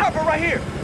chopper right here!